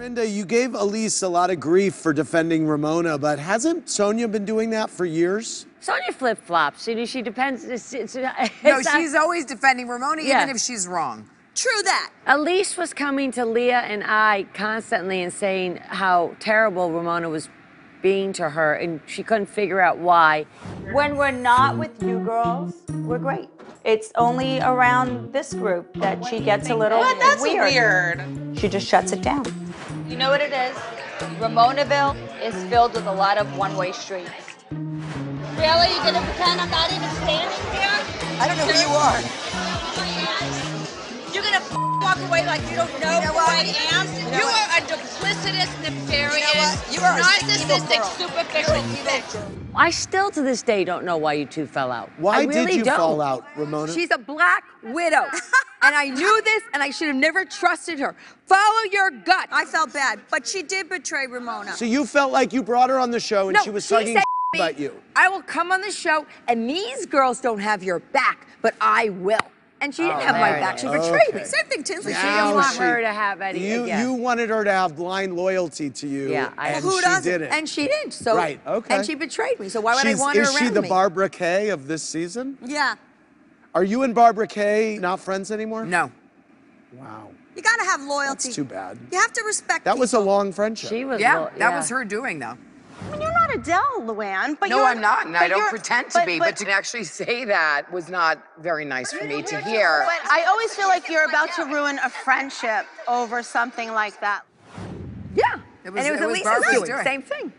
Dorinda, you gave Elyse a lot of grief for defending Ramona, but hasn't Sonja been doing that for years? Sonja flip flops. She, she depends. It's, it's, No, it's not- she's always defending Ramona, Yeah. even if she's wrong. True that. Elyse was coming to Leah and I constantly and saying how terrible Ramona was being to her, and she couldn't figure out why. When we're not with you girls, we're great. It's only around this group that she gets a little But that's weird. weird. She just shuts it down. You know what it is? Ramonaville is filled with a lot of one-way streets. Really? You're gonna pretend I'm not even standing here? I don't know who you are. You're gonna walk away like you don't know, You know who what? I am? You You, know what? are a duplicitous, nefarious, You know what? You are a sick, evil narcissistic, superficial You're an evil bitch. I still to this day don't know why you two fell out. Why I really did you don't. fall out, Ramona? She's a black widow. and I knew this, and I should have never trusted her. Follow your gut. I felt bad, but she did betray Ramona. so you felt like you brought her on the show and No, she was she talking said about you. I will come on the show, and these girls don't have your back, but I will. And she didn't oh, have my back. She is. betrayed me. Same thing, Tinsley. She Now didn't want she- her to have any. You yeah. you wanted her to have blind loyalty to you. Yeah, I- and Well, who she doesn't? didn't. And she didn't. So Right, okay. And she betrayed me. So why would She's- I want her around me? is she the me? Barbara Kay of this season? Yeah. Are you and Barbara Kay not friends anymore? No. Wow. You gotta have loyalty. That's too bad. You have to respect That was a long friendship. She was. Yeah, lo- that was her doing, though. I mean, you're not Adele, Luann, but No, you're. I'm not, and I don't pretend to be. But, to actually say that was not very nice for me to hear. But I always feel like you're about to ruin a friendship over something like that. Yeah. It was- and it was it was Elyse's Barbara's doing. doing. Same thing.